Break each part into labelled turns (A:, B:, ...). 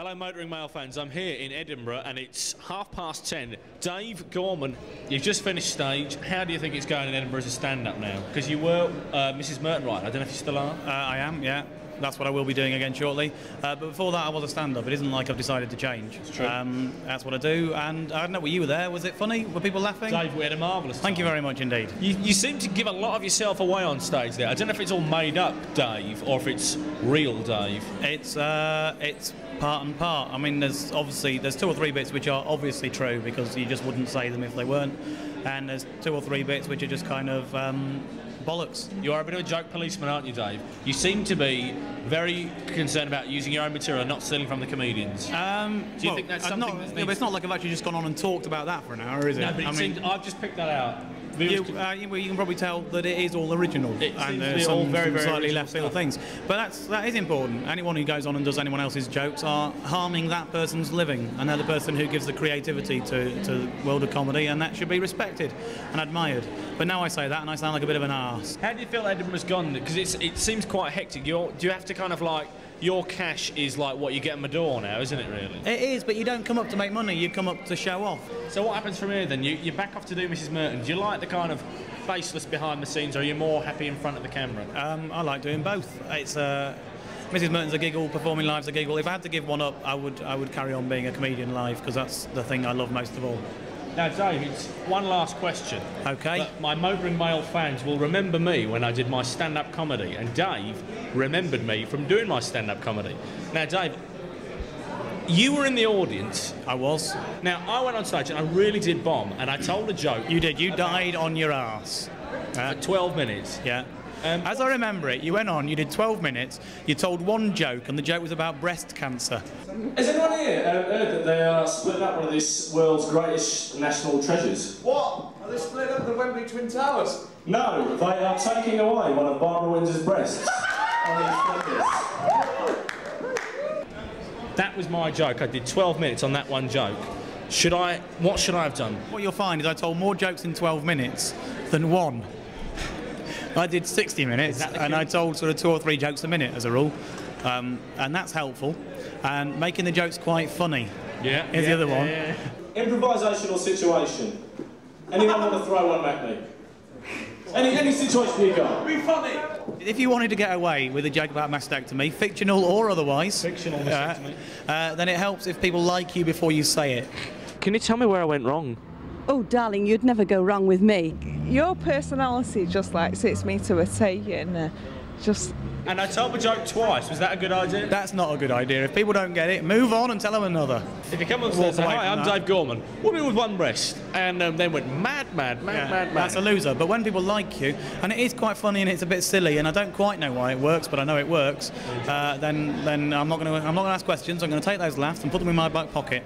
A: Hello, Motoring Mail fans. I'm here in Edinburgh and it's half past ten. Dave Gorman, you've just finished stage. How do you think it's going in Edinburgh as a stand up now? Because you were uh, Mrs. Merton, right? I don't know if you still are.
B: Uh, I am, yeah. That's what I will be doing again shortly. Uh, but before that, I was a stand-up. It isn't like I've decided to change.
A: It's true.
B: Um, that's what I do. And I don't know, were you were there? Was it funny? Were people laughing?
A: Dave, we had a marvellous
B: Thank you very much indeed.
A: You, you seem to give a lot of yourself away on stage there. I don't know if it's all made up, Dave, or if it's real, Dave.
B: It's uh, it's part and part. I mean, there's obviously there's two or three bits which are obviously true because you just wouldn't say them if they weren't, and there's two or three bits which are just kind of um, bollocks.
A: You are a bit of a joke policeman, aren't you, Dave? You seem to be very concerned about using your own material, not stealing from the comedians.
B: Um,
A: Do you
B: well,
A: think that's something
B: Not,
A: that
B: yeah, but it's not like I've actually just gone on and talked about that for an hour, is it?
A: no, but it
B: I
A: seems, I've just picked that out.
B: You, uh, you, you can probably tell that it is all original,
A: It
B: and there's some,
A: all very,
B: slightly left field things. But that's that is important. Anyone who goes on and does anyone else's jokes are harming that person's living, and they're the person who gives the creativity to, to the world of comedy, and that should be respected and admired. But now I say that, and I sound like a bit of an arse.
A: How do you feel Edinburgh's gone? Because it seems quite hectic. You're, do you have to kind of like your cash is like what you get at Mador now, isn't it? Really.
B: It is, but you don't come up to make money. You come up to show off.
A: So what happens from here then? You you back off to do Mrs. Merton. Do you like the kind of faceless behind the scenes, or are you more happy in front of the camera?
B: Um, I like doing both. It's uh, Mrs. Merton's a giggle, performing live's a giggle. If I had to give one up, I would I would carry on being a comedian live because that's the thing I love most of all.
A: Now, Dave, it's one last question.
B: Okay.
A: But my Motoring Mail fans will remember me when I did my stand-up comedy, and Dave remembered me from doing my stand-up comedy. Now, Dave, you were in the audience.
B: I was.
A: Now, I went on stage and I really did bomb, and I told a joke
B: You did. You died on your ass. Uh,
A: for 12 minutes.
B: yeah.
A: Um,
B: As I remember it, you went on, you did 12 minutes, you told one joke, and the joke was about breast cancer.
C: Has anyone here uh, heard that they are splitting up one of this world's greatest national treasures?
D: What? Are they split up the Wembley Twin Towers?
C: No, they are taking away one of Barbara Windsor's breasts on.
A: That was my joke. I did 12 minutes on that one joke. Should I? What should I have done?
B: What you'll find is I told more jokes in 12 minutes than one. I did 60 minutes, and? I told sort of two or three jokes a minute as a rule, um, and that's helpful. And making the jokes quite funny
A: Yeah.
B: is the other one.
C: Improvisational situation. Anyone want to throw one at me? Any, any situation you got?
D: Be funny!
B: If you wanted to get away with a joke about mastectomy, fictional or otherwise,
A: Fictional
B: uh,
A: mastectomy.
B: uh, then it helps if people like you before you say it.
A: Can you tell me where I went wrong?
E: Oh, darling, you'd never go wrong with me.
F: Your personality just like suits me to a T, and uh, just
A: And I told the joke twice. Was that a good idea?
B: That's not a good idea. If people don't get it, move on and tell them another.
A: If you come on stage and say, hi, I'm
B: that.
A: Dave Gorman, woman with one breast, and um, then went mad, mad, mad,
B: Yeah,
A: mad, mad.
B: That's a loser. But when people like you, and it is quite funny and it's a bit silly, and I don't quite know why it works, but I know it works, uh, then then I'm not going to I'm not going to ask questions. I'm going to take those laughs and put them in my back pocket.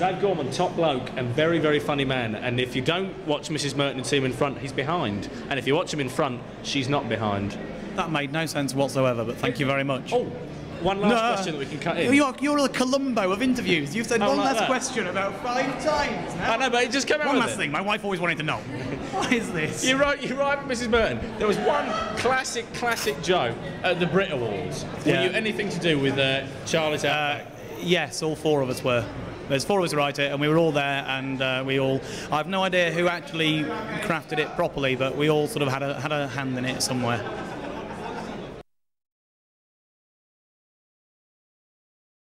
A: Dave Gorman, top bloke and very, very funny man. And if you don't watch Mrs. Merton and see him in front, he's behind. And if you watch him in front, she's not behind.
B: That made no sense whatsoever. But thank you very much.
A: Oh, one last
B: No.
A: question that we can cut in.
B: You're, you're the Columbo of interviews. You've said
A: Oh,
B: one
A: like
B: last
A: that?
B: question about five times now.
A: I know, but it just came out
B: One last
A: it.
B: thing. My wife always wanted to know. what is this?
A: You're right, you're right, Mrs. Merton. There was one classic, classic joke at the Brit Awards. Were you anything to do with uh, Charlie's
B: Uh, yes, all four of us were. There's four of us write it, and we were all there, and uh, we all. I've no idea who actually crafted it properly, but we all sort of had a had a hand in it somewhere.